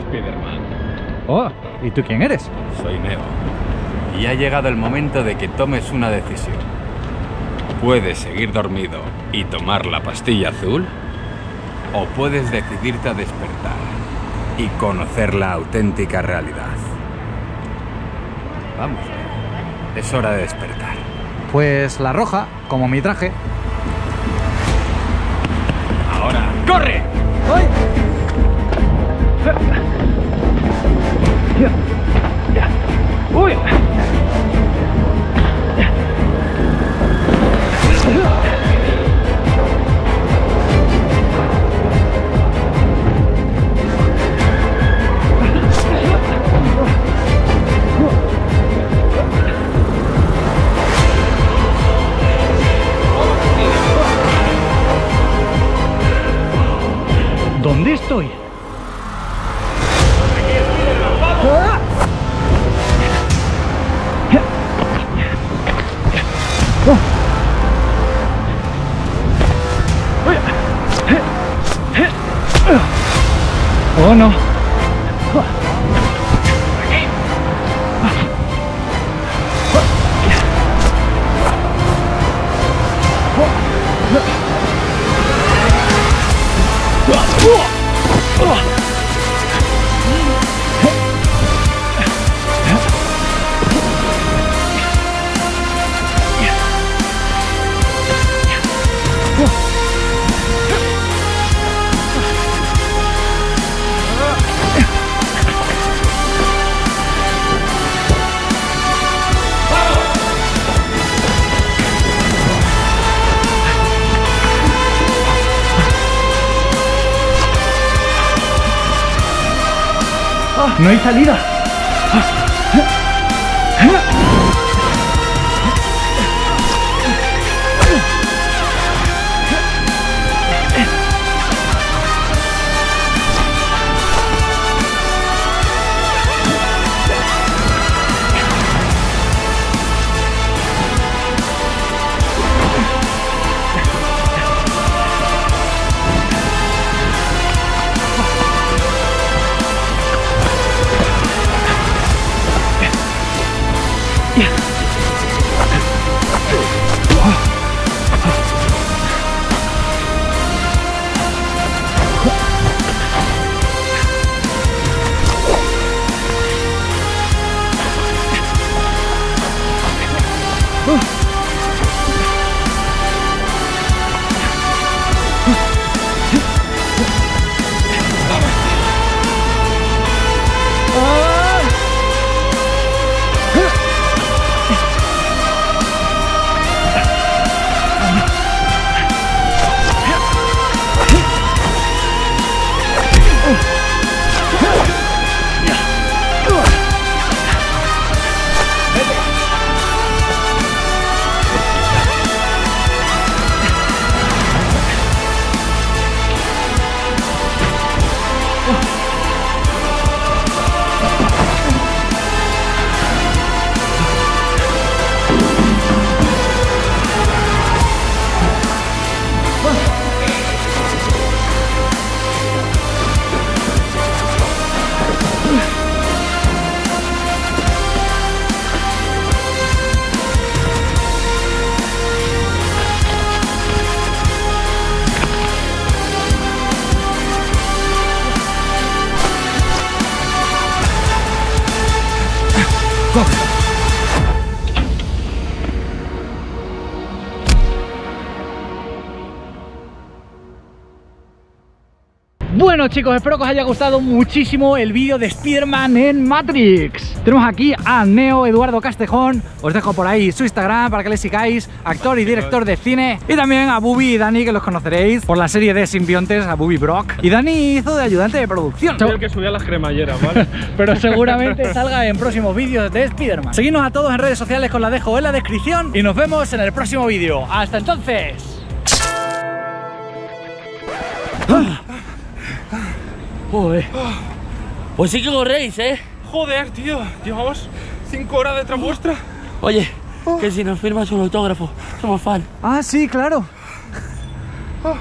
Spider-Man. Oh, ¿y tú quién eres? Soy Neo. Y ha llegado el momento de que tomes una decisión. Puedes seguir dormido y tomar la pastilla azul, o puedes decidirte a despertar y conocer la auténtica realidad. Vamos, es hora de despertar. Pues la roja, como mi traje. Ahora, ¡Corre! ¿Dónde estoy? Oh. No hay salida. 耶 고 Bueno chicos, espero que os haya gustado muchísimo el vídeo de Spider-Man en Matrix. Tenemos aquí a Neo Eduardo Castejón. Os dejo por ahí su Instagram para que le sigáis Actor y director de cine. Y también a Bubi y Dani que los conoceréis Por la serie de simbiontes a Bubi Brock. Y Dani hizo de ayudante de producción. Soy el que subía las cremalleras, ¿vale? Pero seguramente salga en próximos vídeos de Spider-Man. Seguidnos a todos en redes sociales con la dejo en la descripción Y nos vemos en el próximo vídeo. ¡Hasta entonces! Joder. Pues sí que corréis, ¿eh? Joder, tío. Llevamos cinco horas detrás vuestra. Oye, que si nos firmas un autógrafo, somos fan. Ah, sí, claro. Ah,